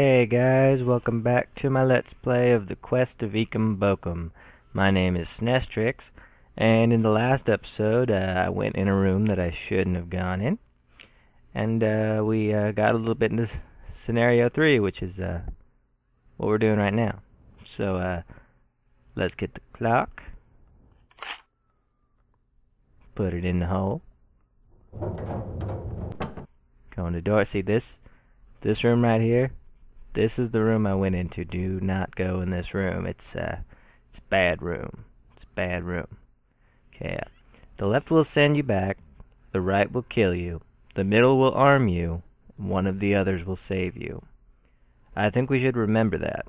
Hey guys, welcome back to my Let's Play of the Quest of Ikambokem. My name is SnesTrix, and in the last episode, uh, I went in a room that I shouldn't have gone in, and uh, we uh, got a little bit into scenario 3, which is uh, what we're doing right now. So, uh, let's get the clock, put it in the hole, go in the door. See this? This room right here, this is the room I went into. Do not go in this room. It's uh, it's bad room. It's bad room. Okay. Uh, the left will send you back. The right will kill you. The middle will arm you. One of the others will save you. I think we should remember that.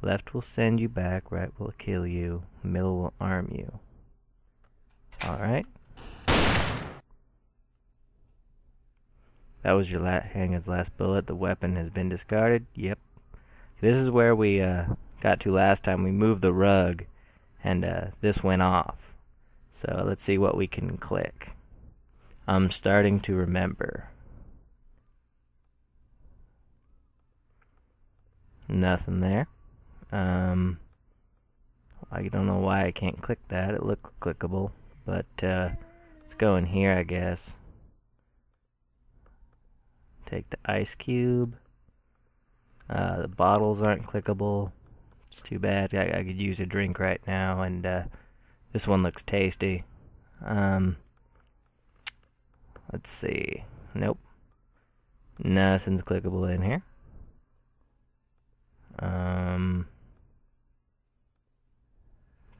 Left will send you back. Right will kill you. Middle will arm you. All right. That was your la last bullet. The weapon has been discarded. Yep. This is where we uh, got to last time. We moved the rug, and uh, this went off. So let's see what we can click. I'm starting to remember. Nothing there. Um, I don't know why I can't click that. It looked clickable, but uh, let's go in here, I guess. Take the ice cube. Uh, the bottles aren't clickable. It's too bad. I, I could use a drink right now, and uh, this one looks tasty. Um, let's see. Nope. Nothing's clickable in here. Um,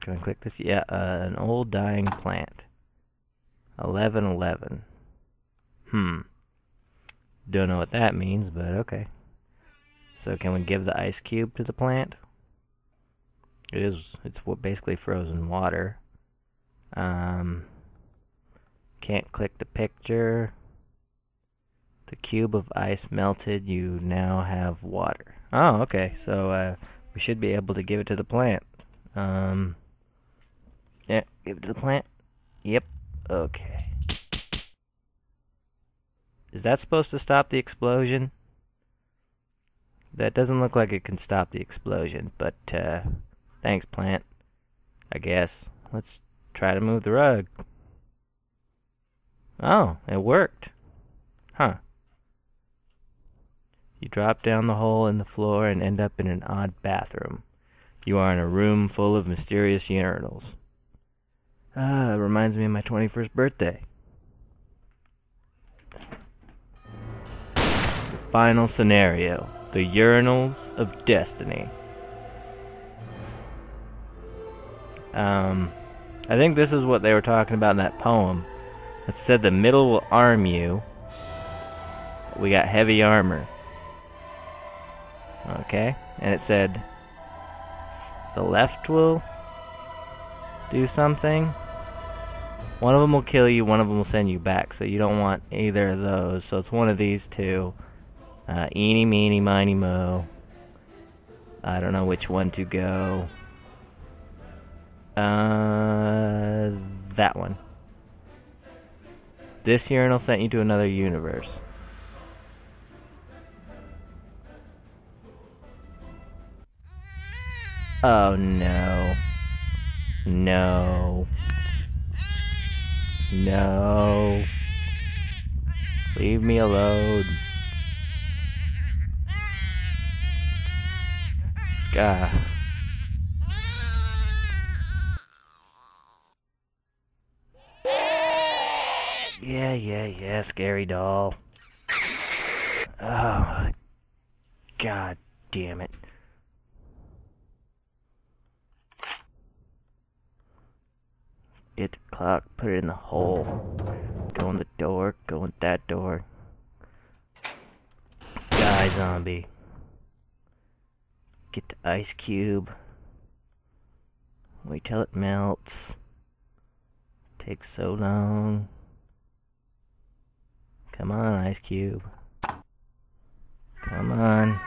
can I click this? Yeah, uh, an old dying plant. 1111. Hmm. Don't know what that means, but okay. So can we give the ice cube to the plant? It is, it's basically frozen water. Um, can't click the picture. The cube of ice melted, you now have water. Oh, okay, so uh, we should be able to give it to the plant. Um, yeah, give it to the plant. Yep, okay. Is that supposed to stop the explosion? That doesn't look like it can stop the explosion, but uh, thanks, plant. I guess. Let's try to move the rug. Oh, it worked. Huh. You drop down the hole in the floor and end up in an odd bathroom. You are in a room full of mysterious urinals. Ah, it reminds me of my 21st birthday. Final scenario the urinals of destiny. Um, I think this is what they were talking about in that poem. It said the middle will arm you. We got heavy armor. Okay, and it said the left will do something. One of them will kill you, one of them will send you back, so you don't want either of those. So it's one of these two. Uh, eeny, meeny, miny, mo. I don't know which one to go. Uh, that one. This urinal sent you to another universe. Oh no. No. No. Leave me alone. God. Yeah, yeah, yeah, scary doll. Oh, God damn it. Get the clock, put it in the hole. Go in the door, go in that door. Die, zombie. Get the ice cube. Wait till it melts. Takes so long. Come on, ice cube. Come on.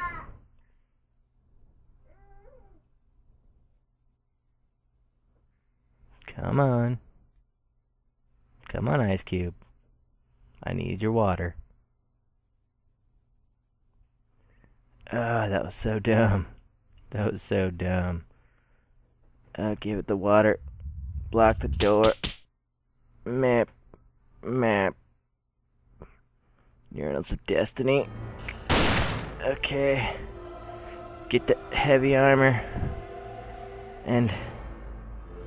Come on. Come on, ice cube. I need your water. Ah, that was so dumb. That was so dumb. Uh, give it the water. Block the door. Map. Map. Urinals of Destiny. Okay. Get the heavy armor. And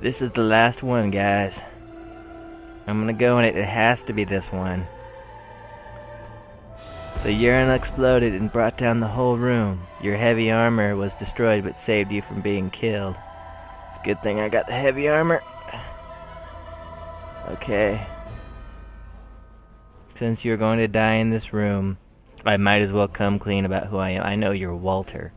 this is the last one, guys. I'm gonna go in it. It has to be this one. The urinal exploded and brought down the whole room. Your heavy armor was destroyed but saved you from being killed. It's a good thing I got the heavy armor. Okay. Since you're going to die in this room, I might as well come clean about who I am. I know you're Walter.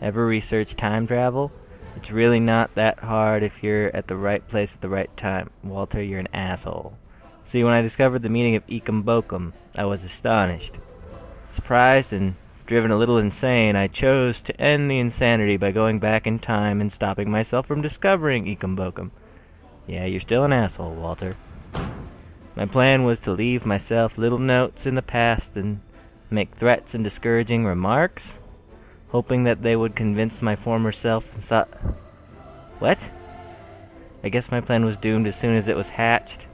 Ever research time travel? It's really not that hard if you're at the right place at the right time. Walter, you're an asshole. See, when I discovered the meaning of Ikambokem, I was astonished. Surprised and driven a little insane, I chose to end the insanity by going back in time and stopping myself from discovering Ikambokem. Yeah, you're still an asshole, Walter. My plan was to leave myself little notes in the past and make threats and discouraging remarks, hoping that they would convince my former self. So- what? I guess my plan was doomed as soon as it was hatched.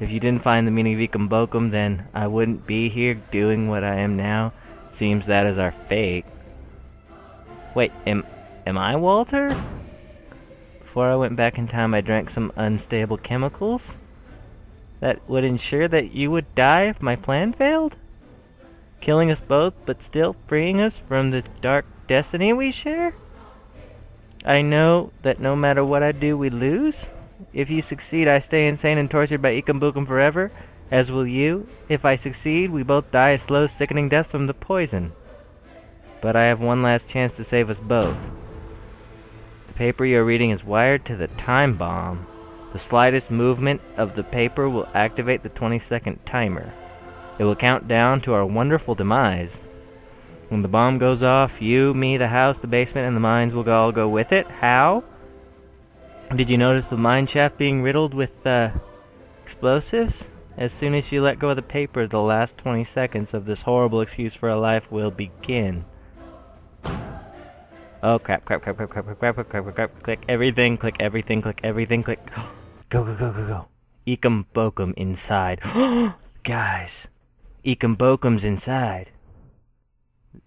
If you didn't find the meaning of Ecum then I wouldn't be here doing what I am now. Seems that is our fate. Wait, am am I Walter? Before I went back in time, I drank some unstable chemicals that would ensure that you would die if my plan failed? Killing us both, but still freeing us from the dark destiny we share? I know that no matter what I do, we lose. If you succeed, I stay insane and tortured by Ikambokem forever, as will you. If I succeed, we both die a slow, sickening death from the poison. But I have one last chance to save us both. The paper you're reading is wired to the time bomb. The slightest movement of the paper will activate the 20 second timer. It will count down to our wonderful demise. When the bomb goes off, you, me, the house, the basement, and the mines will all go with it. How? Did you notice the mine shaft being riddled with uh, explosives? As soon as you let go of the paper, the last 20 seconds of this horrible excuse for a life will begin. Oh crap, crap, crap, crap, crap, crap, crap, crap, crap, crap, click everything, click everything, click everything, click. Go, go, go, go, go. Ikambokem inside. Guys, Ikambokem's inside.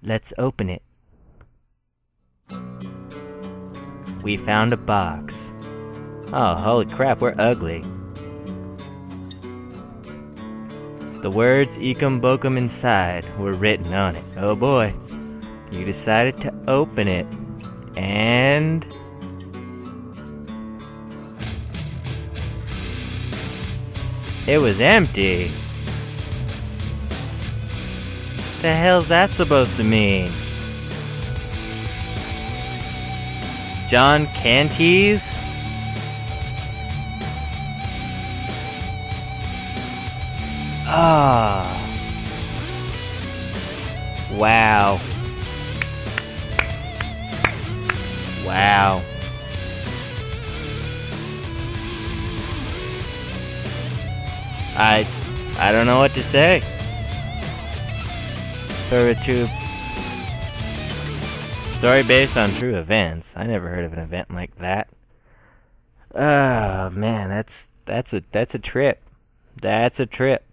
Let's open it. We found a box. Oh, holy crap, we're ugly. The words Ikambokem inside were written on it. Oh boy. You decided to open it. And. It was empty. The hell's that supposed to mean? John Cantees? Ah. Wow. Wow. I I don't know what to say. A true story based on true events. I never heard of an event like that. Oh man, that's that's a that's a trip. That's a trip.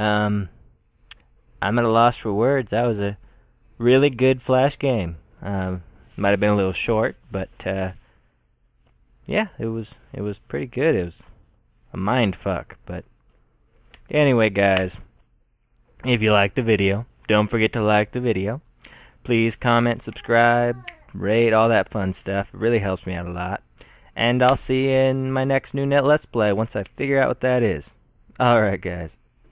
Um I'm at a loss for words. That was a really good flash game. Um might have been a little short, but uh, yeah, it was it was pretty good. It was a mind fuck, but anyway, guys, if you like the video, don't forget to like the video. Please comment, subscribe, rate, all that fun stuff. It really helps me out a lot. And I'll see you in my next new net let's play once I figure out what that is. Alright guys.